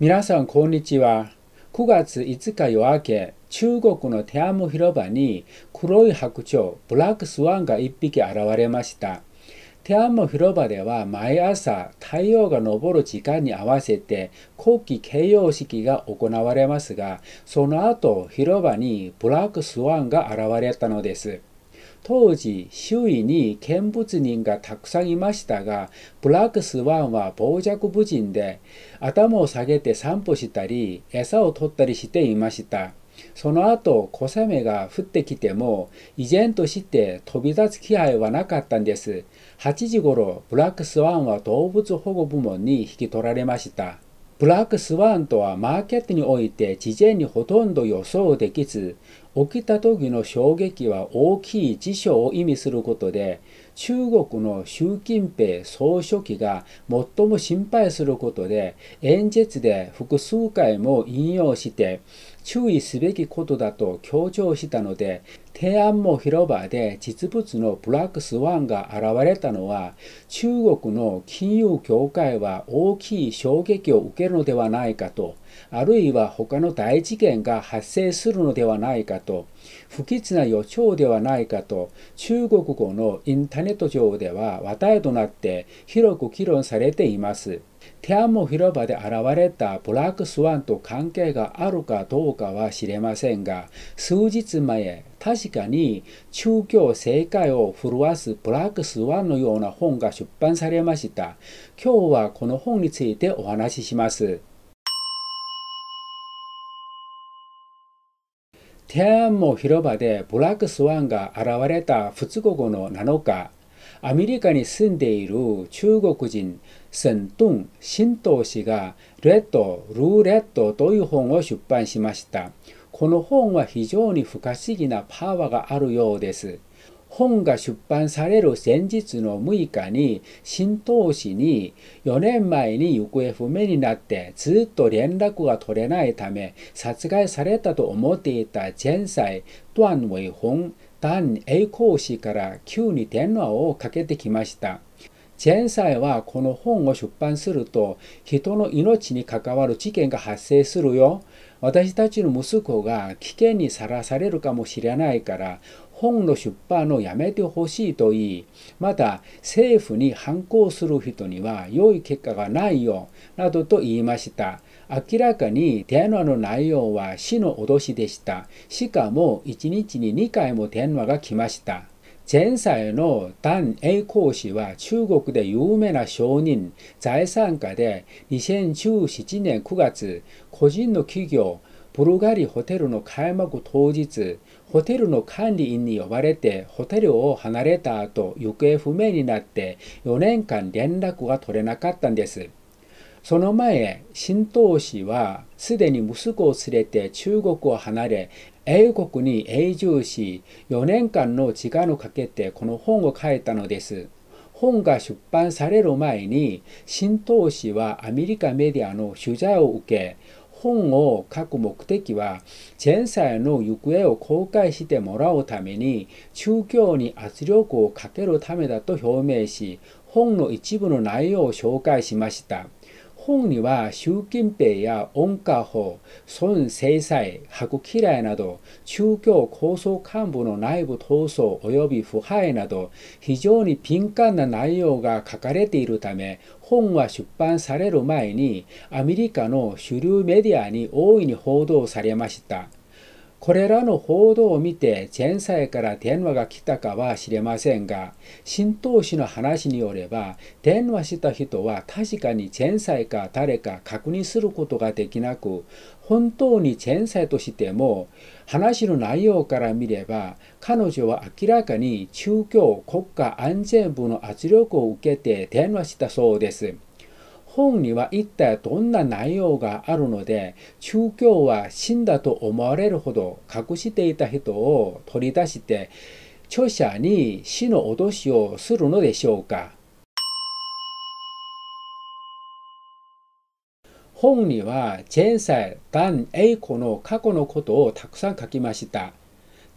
皆さんこんにちは。9月5日夜明け、中国の天安門広場に黒い白鳥、ブラックスワンが1匹現れました。天安門広場では毎朝太陽が昇る時間に合わせて国旗掲揚式が行われますが、その後広場にブラックスワンが現れたのです。当時、周囲に見物人がたくさんいましたが、ブラックスワンは傍若無人で、頭を下げて散歩したり、餌を取ったりしていました。その後、小雨が降ってきても、依然として飛び立つ気配はなかったんです。8時頃、ブラックスワンは動物保護部門に引き取られました。ブラックスワンとはマーケットにおいて事前にほとんど予想できず、起きた時の衝撃は大きい辞書を意味することで、中国の習近平総書記が最も心配することで、演説で複数回も引用して、注意すべきことだと強調したので、天安門広場で実物のブラックスワンが現れたのは、中国の金融協会は大きい衝撃を受けるのではないかと、あるいは他の大事件が発生するのではないかと、不吉な予兆ではないかと、中国語のインターネット上では話題となって広く議論されています。天安門広場で現れたブラックスワンと関係があるかどうかは知れませんが、数日前、確かに中共世界を震わすブラックスワンのような本が出版されました。今日はこの本についてお話しします。天安門広場でブラックスワンが現れた2日後の7日、アメリカに住んでいる中国人セントン・シントウ氏がレッド・ルーレットという本を出版しました。この本は非常に不可思議なパワーがあるようです。本が出版される前日の6日に新東市に4年前に行方不明になってずっと連絡が取れないため殺害されたと思っていた前妻段ウェイホン丹栄光氏から急に電話をかけてきました。前妻はこの本を出版すると人の命に関わる事件が発生するよ。私たちの息子が危険にさらされるかもしれないから本の出版をやめてほしいと言い、また政府に反抗する人には良い結果がないよ、などと言いました。明らかに電話の内容は死の脅しでした。しかも1日に2回も電話が来ました。前妻の丹栄光氏は中国で有名な商人、財産家で2017年9月、個人の企業、ブルガリホテルの開幕当日、ホテルの管理員に呼ばれてホテルを離れた後、行方不明になって4年間連絡が取れなかったんです。その前、新東氏はすでに息子を連れて中国を離れ、英国に永住し、4年間の時間をかけてこの本を書いたのです。本が出版される前に、新東氏はアメリカメディアの取材を受け、本を書く目的は、前妻の行方を公開してもらうために、中共に圧力をかけるためだと表明し、本の一部の内容を紹介しました。本には習近平や温家宝、孫正才、白嫌いなど、中共構想幹部の内部闘争及び腐敗など、非常に敏感な内容が書かれているため、本は出版される前に、アメリカの主流メディアに大いに報道されました。これらの報道を見て前妻から電話が来たかは知れませんが、新東氏の話によれば、電話した人は確かに前妻か誰か確認することができなく、本当に前妻としても、話の内容から見れば、彼女は明らかに中共国家安全部の圧力を受けて電話したそうです。本には一体どんな内容があるので、中共は死んだと思われるほど隠していた人を取り出して、著者に死の脅しをするのでしょうか。本には前妻、ダン・エイコの過去のことをたくさん書きました。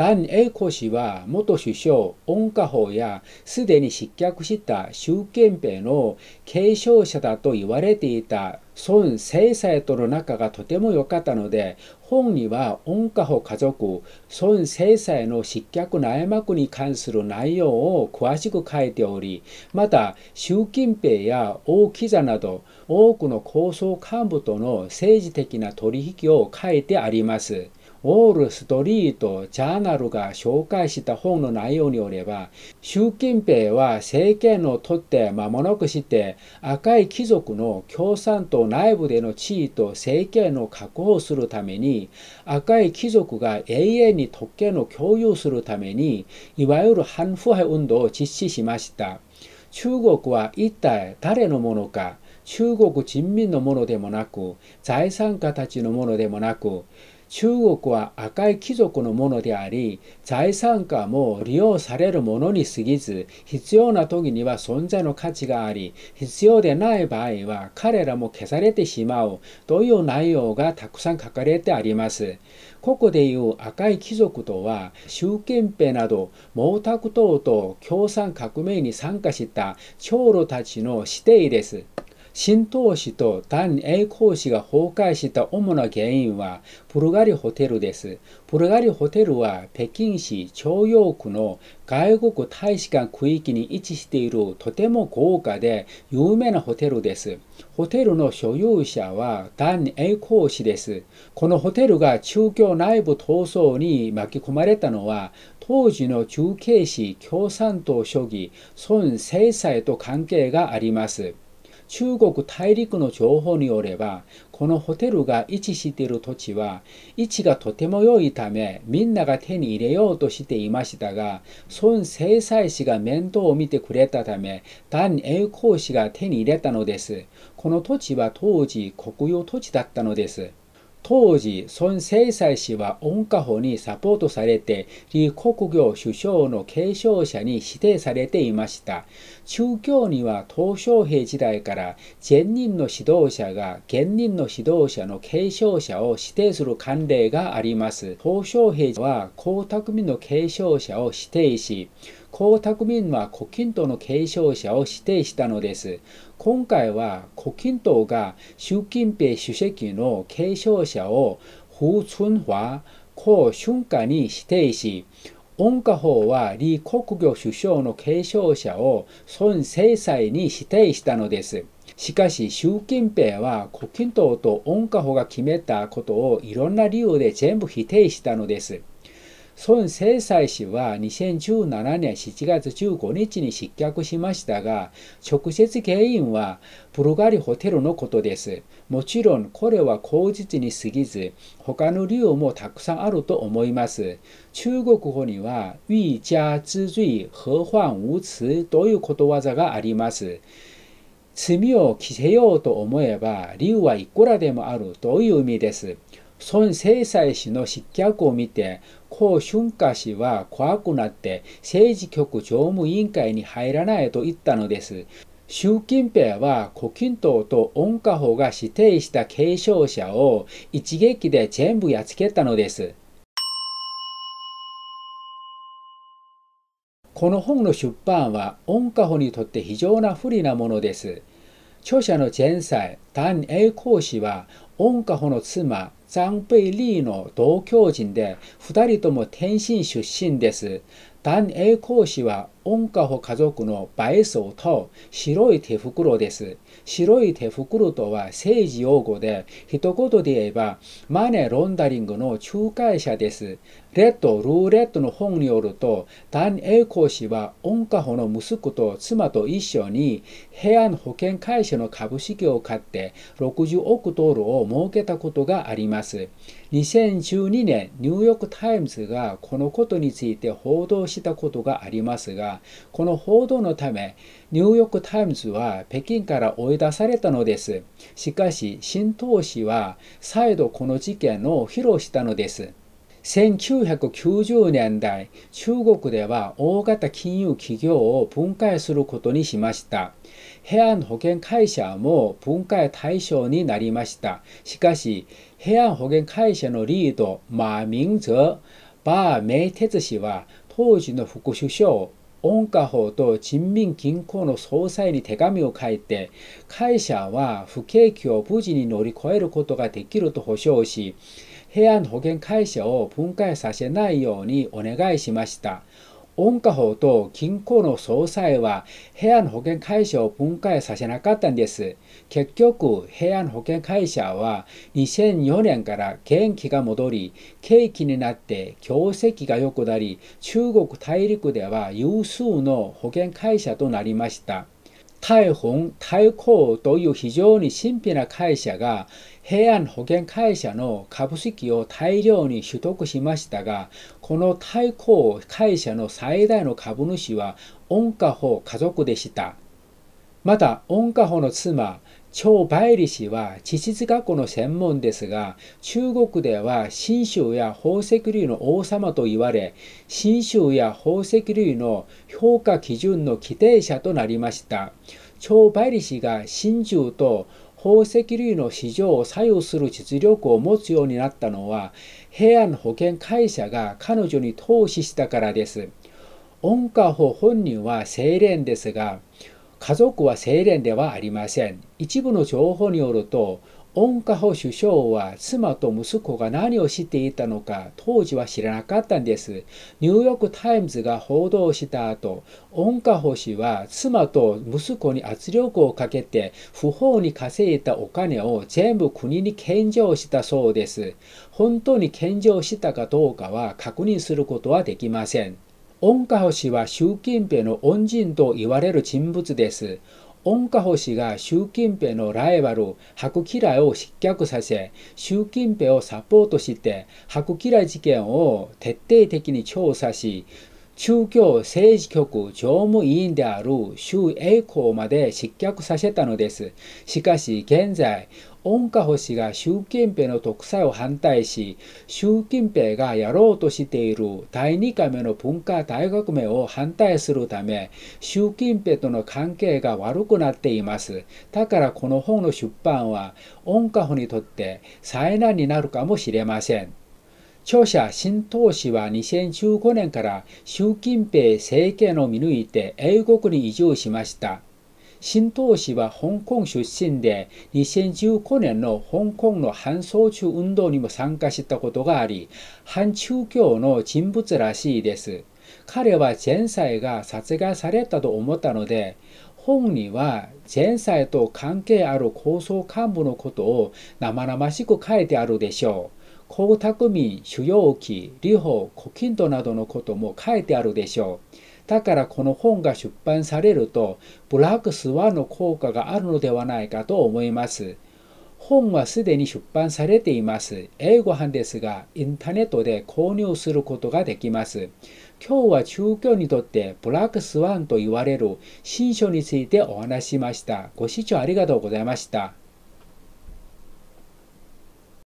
単英子氏は元首相温家宝やすでに失脚した習近平の継承者だと言われていた孫正才との仲がとても良かったので本には温家宝家族孫正才の失脚内幕に関する内容を詳しく書いておりまた習近平や王貴座など多くの構想幹部との政治的な取引を書いてあります。ウォール・ストリート・ジャーナルが紹介した本の内容によれば、習近平は政権を取って間もなくして赤い貴族の共産党内部での地位と政権を確保するために、赤い貴族が永遠に特権を共有するために、いわゆる反腐敗運動を実施しました。中国は一体誰のものか、中国人民のものでもなく、財産家たちのものでもなく、中国は赤い貴族のものであり、財産家も利用されるものに過ぎず、必要な時には存在の価値があり、必要でない場合は彼らも消されてしまうという内容がたくさん書かれてあります。ここでいう赤い貴族とは、習近平など毛沢東と共産革命に参加した長老たちの指定です。新投資と単栄光市が崩壊した主な原因はブルガリホテルです。ブルガリホテルは北京市朝陽区の外国大使館区域に位置しているとても豪華で有名なホテルです。ホテルの所有者は単栄光氏です。このホテルが中共内部闘争に巻き込まれたのは当時の中継市共産党諸議孫正才と関係があります。中国大陸の情報によれば、このホテルが位置している土地は、位置がとても良いため、みんなが手に入れようとしていましたが、孫正彩氏が面倒を見てくれたため、段栄光氏が手に入れたのです。この土地は当時国有土地だったのです。当時、孫正才氏は温家宝にサポートされて、李国行首相の継承者に指定されていました。中共には鄧小平時代から前任の指導者が現任の指導者の継承者を指定する慣例があります。鄧小平は江沢民の継承者を指定し、江沢民は胡錦涛の継承者を指定したのです。今回は胡錦涛が習近平主席の継承者を胡春華、江春華に指定し、温家宝は李国行首相の継承者を孫正才に指定したのです。しかし習近平は胡錦涛と温家宝が決めたことをいろんな理由で全部否定したのです。孫正才氏は2017年7月15日に失脚しましたが、直接原因はブルガリホテルのことです。もちろんこれは口実に過ぎず、他の理由もたくさんあると思います。中国語には、欲加之罪、何患無辞ということわざがあります。罪を着せようと思えば、理由はいくらでもあるという意味です。孫正才氏の失脚を見て、江春華氏は怖くなって政治局常務委員会に入らないと言ったのです。習近平は胡錦涛と温家宝が指定した継承者を一撃で全部やっつけたのです。この本の出版は温家宝にとって非常な不利なものです。著者の前妻、丹栄光氏は温家宝の妻、ザンペイリーの同居人で、二人とも天津出身です。丹栄光氏は温家宝家族の白装と白い手袋です。白い手袋とは政治用語で、一言で言えばマネロンダリングの仲介者です。レッド・ルーレットの本によると、丹栄光氏は温家宝の息子と妻と一緒に平安保険会社の株式を買って60億ドルを儲けたことがあります。2012年、ニューヨーク・タイムズがこのことについて報道したことがありますが、この報道のため、ニューヨーク・タイムズは北京から追い出されたのです。しかし、沈棟氏は再度この事件を披露したのです。1990年代、中国では大型金融企業を分解することにしました。平安保険会社も分解対象になりました。しかし、平安保険会社のリード、馬明哲、馬明哲氏は当時の副首相温家宝と人民銀行の総裁に手紙を書いて会社は不景気を無事に乗り越えることができると保証し平安保険会社を分解させないようにお願いしました。温家宝と銀行の総裁は平安保険会社を分解させなかったんです。結局、平安保険会社は2004年から元気が戻り、景気になって業績が良くなり、中国大陸では有数の保険会社となりました。大本、大光という非常に神秘な会社が平安保険会社の株式を大量に取得しましたが、この大光会社の最大の株主は温家宝家族でした。また、温家宝の妻、張百里氏は地質学校の専門ですが、中国では新州や宝石類の王様と言われ、新州や宝石類の評価基準の規定者となりました。張百里氏が真珠と宝石類の市場を左右する実力を持つようになったのは、平安保険会社が彼女に投資したからです。温家宝本人は清廉ですが、家族は清廉ではありません。一部の情報によると、温家宝首相は妻と息子が何をしていたのか当時は知らなかったんです。ニューヨーク・タイムズが報道した後、温家宝氏は妻と息子に圧力をかけて不法に稼いだお金を全部国に献上したそうです。本当に献上したかどうかは確認することはできません。温家宝氏は習近平の恩人と言われる人物です。温家宝氏が習近平のライバル白キラを失脚させ習近平をサポートして白キラ事件を徹底的に調査し中共政治局常務委員である周栄光まで失脚させたのです。しかし現在、温家宝氏が習近平の独裁を反対し、習近平がやろうとしている第2回目の文化大革命を反対するため、習近平との関係が悪くなっています。だからこの本の出版は、温家宝にとって災難になるかもしれません。著者新投氏は2015年から習近平政権を見抜いて英国に移住しました。新投氏は香港出身で2015年の香港の反総中運動にも参加したことがあり、反中教の人物らしいです。彼は前妻が殺害されたと思ったので、本には前妻と関係ある高層幹部のことを生々しく書いてあるでしょう。江沢民、主要期、李鵬、胡錦涛などのことも書いてあるでしょう。だからこの本が出版されると、ブラックスワンの効果があるのではないかと思います。本はすでに出版されています。英語版ですが、インターネットで購入することができます。今日は中京にとってブラックスワンと言われる新書についてお話しました。ご視聴ありがとうございました。